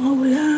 مولاي